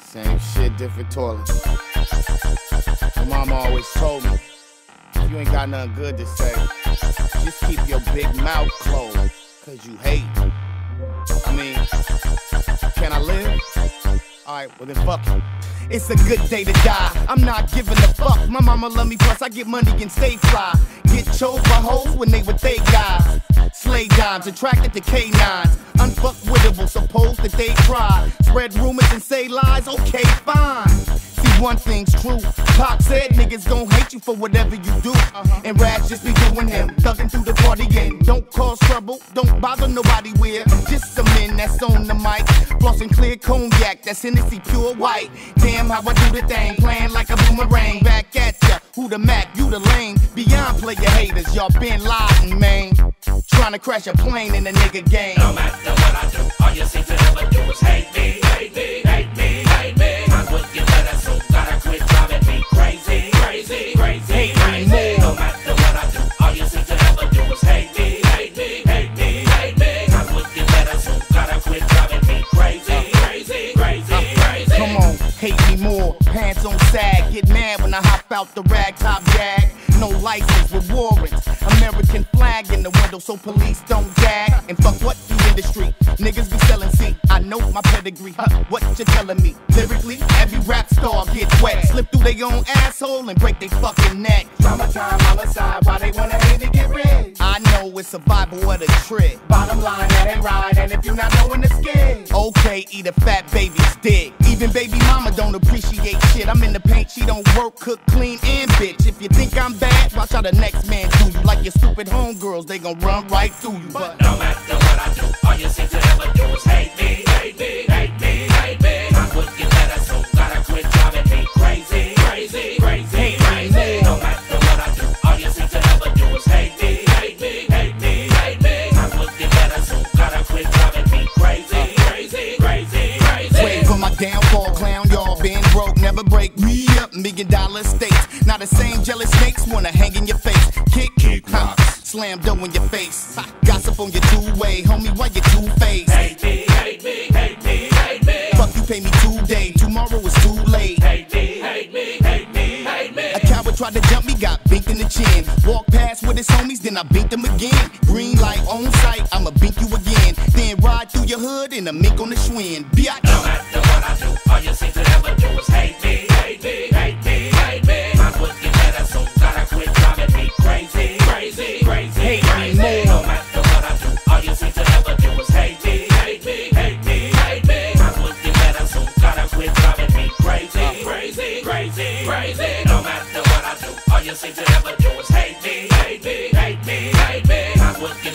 Same shit, different toilet. My mama always told me, you ain't got nothing good to say, just keep your big mouth closed, cause you hate. I mean, can I live? Alright, well then fuck it. It's a good day to die. I'm not giving a fuck. My mama love me, plus I get money and stay fly. Get chose by hoes when they with they guys. Slay dimes, attracted to canines. Unfuckwittable, suppose that they cry. Spread rumors and say lies, okay, fine. See, one thing's true. Pop said niggas gon' hate you for whatever you do. Uh-huh. And Ras just be doing him, thugging through the party and don't cause trouble, don't bother nobody with. Just some men that's on the mic, flossing clear cognac, that's Hennessy pure white. Damn how I do the thing, playing like a boomerang. Back at ya, who the Mac, you the lame. Beyond player haters, y'all been lying, man. Trying to crash a plane in the nigga game. Pants on sag, get mad when I hop out the rag top jag. No license with warrants. American flag in the window so police don't gag. And fuck what industry. Niggas be selling seat. I know my pedigree. Huh, what you telling me? Lyrically, every rap star get wet. Slip through their own asshole and break their fucking neck. Drama time, homicide, why they wanna hate to get rich? I know it's survival of the trick. Bottom line, that ain't right, and if you're not knowing the skin. Okay, eat a fat baby's dick. Even baby mama don't appreciate shit. I'm in the paint, she don't work, cook, clean, and bitch. If you think I'm bad, watch how the next man do you. Like your stupid homegirls, they gon' run right through you. But No matter downfall, clown. Y'all been broke, never break me up. Million dollar estates. Now the same jealous snakes wanna hang in your face. Kick, kick, ha, slam dough in your face. Ha, Gossip on your two way, homie. Why you two faced? Hate me, hate me, hate me, hate me. Fuck you, pay me today. Tomorrow is too late. Hate me, hate me, hate me, hate me. A coward tried to jump me, got binked in the chin. Walk past with his homies, then I binked him again. Green light on sight, I'ma bink you again. Then your hood in a mink on the Schwinn. Biatch. No matter what I do, all you seem to ever do is hate me, hate me, hate me, hate me. Would get better, so gotta quit driving me crazy, crazy, crazy, Hate me more. No matter what I do, all you seem to ever do is hate me, hate me, hate me, hate me. Would get better, so gotta quit driving me crazy, crazy, crazy, crazy. No matter what I do, all you seem to ever do is hate me, hate me, hate me, hate me. Would get